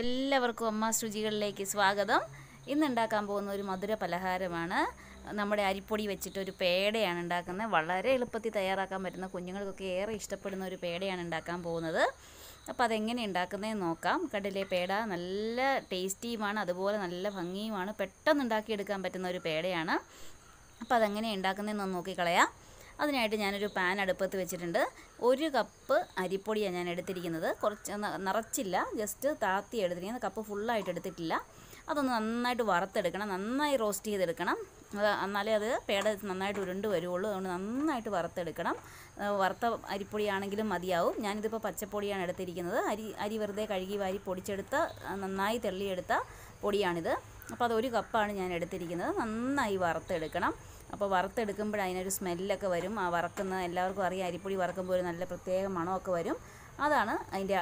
എല്ലാവർക്കും അമ്മ രുചികളിലേക്ക് സ്വാഗതം. ഇന്ന് ഉണ്ടാക്കാൻ പോകുന്ന ഒരു മധുര പലഹാരമാണ്. നമ്മുടെ അരിപ്പൊടി വെച്ചിട്ട് ഒരു പേടയാണ് ഉണ്ടാക്കുന്നത്. വളരെ എളുപ്പത്തിൽ തയ്യാറാക്കാൻ പറ്റുന്ന കുഞ്ഞുങ്ങൾക്കൊക്കെ ഏറെ ഇഷ്ടപ്പെടുന്ന ഒരു പേടയാണ് ഉണ്ടാക്കാൻ പോകുന്നത്. അപ്പോൾ അതെങ്ങനെ ഉണ്ടാക്കുന്നതെന്ന് നോക്കാം. കടലെ പേട നല്ല ടേസ്റ്റിയുമാണ് അതുപോലെ നല്ല ഭംഗിയുമാണ്. പെട്ടെന്ന് ഉണ്ടാക്കിയെടുക്കാൻ പറ്റുന്ന ഒരു പേടയാണ്. അപ്പോൾ അതെങ്ങനെ ഉണ്ടാക്കുന്നതെന്ന് നോക്കിക്കളയാം. അതിനായിട്ട് ഞാനൊരു പാൻ അടുപ്പത്ത് വെച്ചിട്ടുണ്ട്. ഒരു കപ്പ് അരിപ്പൊടിയാണ് ഞാൻ എടുത്തിരിക്കുന്നത്. കുറച്ച് നിറച്ചില്ല. ജസ്റ്റ് താത്തി എടുത്തിരിക്കുന്നത്. കപ്പ് ഫുള്ളായിട്ട് എടുത്തിട്ടില്ല. അതൊന്ന് നന്നായിട്ട് വറുത്തെടുക്കണം. നന്നായി റോസ്റ്റ് ചെയ്തെടുക്കണം. അത് എന്നാലേ അത് പേട നന്നായിട്ട് ഉരുണ്ട് വരുള്ളൂ അതുകൊണ്ട് നന്നായിട്ട് വറുത്തെടുക്കണം. വറുത്ത അരിപ്പൊടിയാണെങ്കിലും മതിയാവും. ഞാനിതിപ്പോൾ പച്ചപ്പൊടിയാണ് എടുത്തിരിക്കുന്നത്. അരി അരി വെറുതെ കഴുകി വാരി പൊടിച്ചെടുത്ത നന്നായി തെള്ളിയെടുത്ത പൊടിയാണിത്. അപ്പോൾ അത് ഒരു കപ്പാണ് ഞാൻ എടുത്തിരിക്കുന്നത്. നന്നായി വറുത്തെടുക്കണം. അപ്പോൾ വറുത്തെടുക്കുമ്പോൾ അതിനൊരു സ്മെല്ലൊക്കെ വരും. ആ വറക്കുന്ന എല്ലാവർക്കും അറിയാം അരിപ്പൊടി വറക്കുമ്പോൾ ഒരു നല്ല പ്രത്യേക മണമൊക്കെ വരും. അതാണ് അതിന്റെ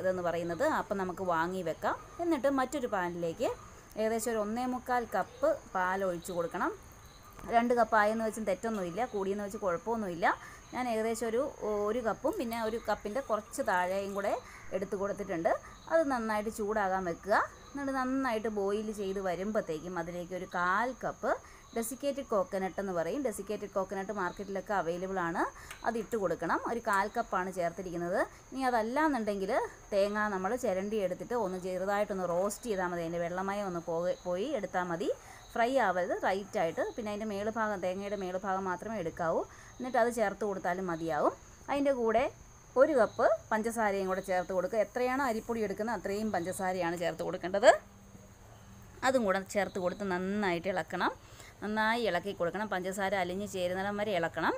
ഇതെന്ന് പറയുന്നത്. അപ്പം നമുക്ക് വാങ്ങി വെക്കാം. എന്നിട്ട് മറ്റൊരു പാനിലേക്ക് ഏകദേശം ഒരു ഒന്നേ മുക്കാൽ കപ്പ് പാൽ ഒഴിച്ചു കൊടുക്കണം. രണ്ട് കപ്പ് ആയെന്ന് വെച്ചും തെറ്റൊന്നുമില്ല കൂടിയെന്ന് വെച്ച് കുഴപ്പമൊന്നുമില്ല. ഞാൻ ഏകദേശം ഒരു ഒരു കപ്പും പിന്നെ ഒരു കപ്പിന്റെ കുറച്ച് താഴെയും കൂടെ എടുത്ത് കൊടുത്തിട്ടുണ്ട്. അത് നന്നായിട്ട് ചൂടാകാൻ വെക്കുക. എന്നിട്ട് നന്നായിട്ട് ബോയിൽ ചെയ്ത് വരുമ്പോഴത്തേക്കും അതിലേക്ക് ഒരു കാൽ കപ്പ് ഡെസിക്കേറ്റഡ് കോക്കനട്ട് എന്ന് പറയും. ഡെസിക്കേറ്റഡ് കോക്കനട്ട് മാർക്കറ്റിലൊക്കെ അവൈലബിൾ ആണ്. അത് ഇട്ട് കൊടുക്കണം. ഒരു കാൽ കപ്പാണ് ചേർത്തിരിക്കുന്നത്. ഇനി അതല്ല എന്നുണ്ടെങ്കിൽ തേങ്ങ നമ്മൾ ചിരണ്ടി എടുത്തിട്ട് ഒന്ന് ചെറുതായിട്ടൊന്ന് റോസ്റ്റ് ചെയ്താൽ മതി. അതിന്റെ വെള്ളമയം ഒന്ന് പോയി എടുത്താൽ മതി. ഫ്രൈ ആവരുത്. റൈറ്റ് ആയിട്ട്. പിന്നെ അതിന്റെ മേളുഭാഗം തേങ്ങയുടെ മേളുഭാഗം മാത്രമേ എടുക്കാവൂ. എന്നിട്ട് അത് ചേർത്ത് കൊടുത്താലും മതിയാവും. അതിന്റെ കൂടെ ഒരു കപ്പ് പഞ്ചസാരയും കൂടെ ചേർത്ത് കൊടുക്കുക. എത്രയാണ് അരിപ്പൊടി എടുക്കുന്നത്? അത്രയും പഞ്ചസാരയാണ് ചേർത്ത് കൊടുക്കേണ്ടത്. അതും കൂടെ ചേർത്ത് കൊടുത്ത് നന്നായിട്ട് ഇളക്കണം. നന്നായി ഇളക്കി കൊടുക്കണം. പഞ്ചസാര അലിഞ്ഞ് ചേരുന്നിടം വരെ ഇളക്കണം.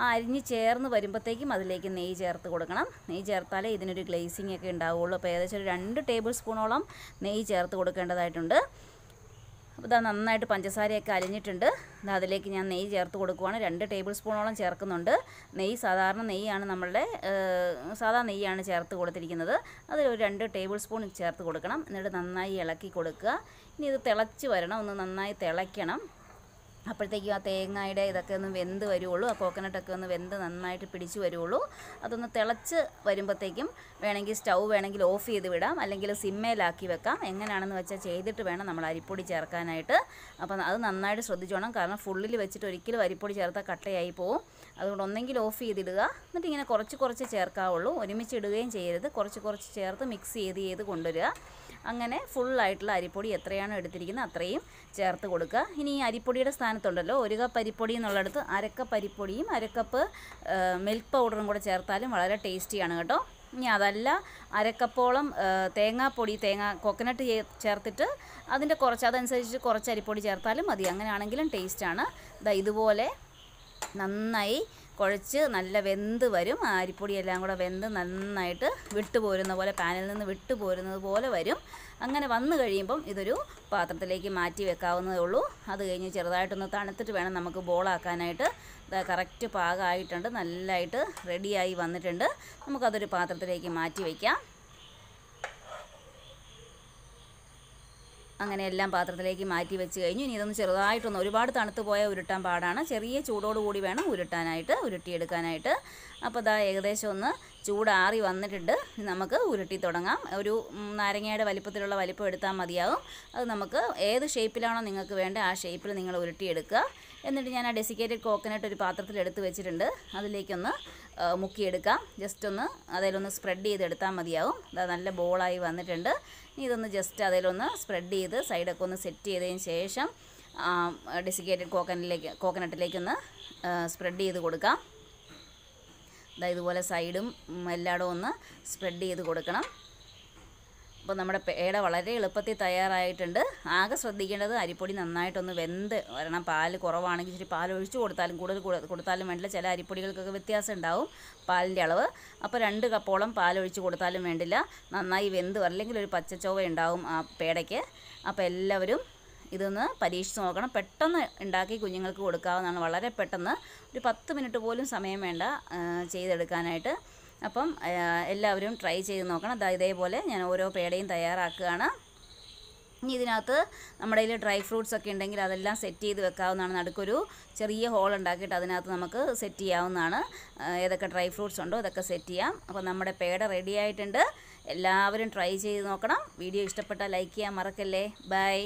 ആ അരിഞ്ഞ് ചേർന്ന് വരുമ്പോഴത്തേക്കും അതിലേക്ക് നെയ്യ് ചേർത്ത് കൊടുക്കണം. നെയ്യ് ചേർത്താലേ ഇതിനൊരു ഗ്ലേസിംഗ് ഒക്കെ ഉണ്ടാവുള്ളൂ. അപ്പോൾ ഏകദേശം ഒരു രണ്ട് ടേബിൾ സ്പൂണോളം നെയ്യ് ചേർത്ത് കൊടുക്കേണ്ടതായിട്ടുണ്ട്. അപ്പോൾ ഇതാ നന്നായിട്ട് പഞ്ചസാരയൊക്കെ അലിഞ്ഞിട്ടുണ്ട്. ദാ അതിലേക്ക് ഞാൻ നെയ്യ് ചേർത്ത് കൊടുക്കുവാണ്. രണ്ട് ടേബിൾ സ്പൂണോളം ചേർക്കുന്നുണ്ട്. നെയ്യ് സാധാരണ നെയ്യാണ് നമ്മളുടെ സാധാ നെയ്യാണ് ചേർത്ത് കൊടുത്തിരിക്കുന്നത്. അതിൽ ഒരു രണ്ട് ടേബിൾ സ്പൂൺ ചേർത്ത് കൊടുക്കണം. എന്നിട്ട് നന്നായി ഇളക്കി കൊടുക്കുക. ഇനി ഇത് തിളച്ച് വരണം. ഒന്ന് നന്നായി തിളയ്ക്കണം. അപ്പോഴത്തേക്കും ആ തേങ്ങയുടെ ഇതൊക്കെ ഒന്ന് വെന്ത് വരുള്ളൂ ആ കോക്കനട്ടൊക്കെ ഒന്ന് വെന്ത് നന്നായിട്ട് പിടിച്ച് വരുള്ളൂ അതൊന്ന് തിളച്ച് വരുമ്പോഴത്തേക്കും വേണമെങ്കിൽ സ്റ്റൗ വേണമെങ്കിൽ ഓഫ് ചെയ്ത് വിടാം അല്ലെങ്കിൽ സിമ്മേലാക്കി വെക്കാം. എങ്ങനെയാണെന്ന് വെച്ചാൽ ചെയ്തിട്ട് വേണം നമ്മൾ അരിപ്പൊടി ചേർക്കാനായിട്ട്. അപ്പം അത് നന്നായിട്ട് ശ്രദ്ധിച്ചോണം. കാരണം ഫുള്ളിൽ വെച്ചിട്ട് ഒരിക്കലും അരിപ്പൊടി ചേർത്താൽ കട്ടയായി പോവും. അതുകൊണ്ട് ഒന്നെങ്കിൽ ഓഫ് ചെയ്തിടുക. എന്നിട്ട് ഇങ്ങനെ കുറച്ച് കുറച്ച് ചേർക്കാവുള്ളൂ. ഒരുമിച്ച് ഇടുകയും ചെയ്യരുത്. കുറച്ച് കുറച്ച് ചേർത്ത് മിക്സ് ചെയ്ത് ചെയ്ത് കൊണ്ടുവരിക. അങ്ങനെ ഫുള്ളായിട്ടുള്ള അരിപ്പൊടി എത്രയാണോ എടുത്തിരിക്കുന്നത് അത്രയും ചേർത്ത് കൊടുക്കുക. ഇനി ഈ അരിപ്പൊടിയുടെ സ്ഥാനത്തുണ്ടല്ലോ ഒരു കപ്പ് അരിപ്പൊടി എന്നുള്ളിടത്ത് അരക്കപ്പ് അരിപ്പൊടിയും അരക്കപ്പ് മിൽക്ക് പൗഡറും കൂടെ ചേർത്താലും വളരെ ടേസ്റ്റിയാണ് കേട്ടോ. ഇനി അതല്ല അരക്കപ്പോളം തേങ്ങാപ്പൊടി തേങ്ങ കോക്കനട്ട് ചേർത്തിട്ട് അതിന്റെ കുറച്ച് അതനുസരിച്ച് കുറച്ച് അരിപ്പൊടി ചേർത്താലും മതി. അങ്ങനെയാണെങ്കിലും ടേസ്റ്റാണ് ഇതാ ഇതുപോലെ നന്നായി കുഴച്ച് നല്ല വെന്ത് വരും. അരിപ്പൊടി എല്ലാം കൂടെ വെന്ത് നന്നായിട്ട് വിട്ടു പോരുന്ന പോലെ പാനിൽ നിന്ന് വിട്ടു പോരുന്നത് പോലെ വരും. അങ്ങനെ വന്നു കഴിയുമ്പം ഇതൊരു പാത്രത്തിലേക്ക് മാറ്റി വെക്കാവുന്നതേ ഉള്ളൂ. അത് കഴിഞ്ഞ് ചെറുതായിട്ടൊന്ന് തണുത്തിട്ട് വേണം നമുക്ക് ബോളാക്കാനായിട്ട്. കറക്റ്റ് പാകമായിട്ടുണ്ട്. നല്ലതായിട്ട് റെഡിയായി വന്നിട്ടുണ്ട്. നമുക്കതൊരു പാത്രത്തിലേക്ക് മാറ്റി വയ്ക്കാം അങ്ങനെ എല്ലാം പാത്രത്തിലേക്ക് മാറ്റി വെച്ച് കഴിഞ്ഞു. ഇനി ഇതൊന്ന് ചെറുതായിട്ടൊന്ന് ഒരുപാട് തണുത്ത് പോയ ഉരുട്ടാൻ പാടാണ്. ചെറിയ ചൂടോടുകൂടി വേണം ഉരുട്ടാനായിട്ട് ഉരുട്ടിയെടുക്കാനായിട്ട്. അപ്പോൾ ഇതാ ഏകദേശം ഒന്ന് ചൂടാറി വന്നിട്ടുണ്ട്. നമുക്ക് ഉരുട്ടി തുടങ്ങാം. ഒരു നാരങ്ങയുടെ വലിപ്പത്തിലുള്ള വലിപ്പം എടുത്താൽ മതിയാകും അത് നമുക്ക് ഏത് ഷേപ്പിലാണോ നിങ്ങൾക്ക് വേണ്ടത് ആ ഷേപ്പിൽ നിങ്ങൾ ഉരുട്ടിയെടുക്കുക. എന്നിട്ട് ഞാൻ ആ ഡെസിക്കേറ്റഡ് കോക്കനട്ട് ഒരു പാത്രത്തിൽ എടുത്ത് വെച്ചിട്ടുണ്ട്. അതിലേക്കൊന്ന് മുക്കിയെടുക്കാം. ജസ്റ്റ് ഒന്ന് അതിലൊന്ന് സ്പ്രെഡ് ചെയ്തെടുത്താൽ മതിയാവും. അത് നല്ല ബോളായി വന്നിട്ടുണ്ട്. ഇതൊന്ന് ജസ്റ്റ് അതിലൊന്ന് സ്പ്രെഡ് ചെയ്ത് സൈഡൊക്കെ ഒന്ന് സെറ്റ് ചെയ്തതിന് ശേഷം ഡെസിക്കേറ്റഡ് കോക്കനിലേക്ക് കോക്കനട്ടിലേക്കൊന്ന് സ്പ്രെഡ് ചെയ്ത് കൊടുക്കാം. ദാ ഇതുപോലെ സൈഡും എല്ലായിടവും എല്ലായിടും ഒന്ന് സ്പ്രെഡ് ചെയ്ത് കൊടുക്കണം. അപ്പോൾ നമ്മുടെ പേട വളരെ എളുപ്പത്തിൽ തയ്യാറായിട്ടുണ്ട്. ആകെ ശ്രദ്ധിക്കേണ്ടത് അരിപ്പൊടി നന്നായിട്ടൊന്ന് വെന്ത് വരണം. പാൽ കുറവാണെങ്കിൽ ഇച്ചിരി പാൽ ഒഴിച്ചു കൊടുത്താലും കൂടുതൽ കൊടുത്താലും വേണ്ടില്ല. ചില അരിപ്പൊടികൾക്കൊക്കെ വ്യത്യാസം ഉണ്ടാവും പാലിന്റെ അളവ്. അപ്പോൾ രണ്ട് കപ്പോളം പാൽ ഒഴിച്ച് കൊടുത്താലും വേണ്ടില്ല. നന്നായി വെന്ത് അല്ലെങ്കിൽ ഒരു പച്ചച്ചോവ ഉണ്ടാവും ആ പേടയ്ക്ക്. അപ്പോൾ എല്ലാവരും ഇതൊന്ന് പരീക്ഷിച്ച് നോക്കണം. പെട്ടെന്ന് ഉണ്ടാക്കി കുഞ്ഞുങ്ങൾക്ക് കൊടുക്കാവുന്നതാണ്. വളരെ പെട്ടെന്ന് ഒരു പത്ത് മിനിറ്റ് പോലും സമയം വേണ്ട ചെയ്തെടുക്കാനായിട്ട്. അപ്പം എല്ലാവരും ട്രൈ ചെയ്ത് നോക്കണം. ദാ ഇതേപോലെ ഞാൻ ഓരോ പേടയും തയ്യാറാക്കുകയാണ്. ഇനി ഇതിനകത്ത് നമ്മുടെ കയ്യിൽ ഡ്രൈ ഫ്രൂട്ട്സ് ഒക്കെ ഉണ്ടെങ്കിൽ അതെല്ലാം സെറ്റ് ചെയ്ത് വെക്കാവുന്നതാണ്. നടുക്കൊരു ചെറിയ ഹോൾ ഉണ്ടാക്കിയിട്ട് അതിനകത്ത് നമുക്ക് സെറ്റ് ചെയ്യാവുന്നതാണ്. ഏതൊക്കെ ഡ്രൈ ഫ്രൂട്ട്സ് ഉണ്ടോ അതൊക്കെ സെറ്റ് ചെയ്യാം. അപ്പോൾ നമ്മുടെ പേട റെഡി ആയിട്ടുണ്ട്. എല്ലാവരും ട്രൈ ചെയ്ത് നോക്കണം. വീഡിയോ ഇഷ്ടപ്പെട്ടാൽ ലൈക്ക് ചെയ്യാൻ മറക്കല്ലേ. ബൈ.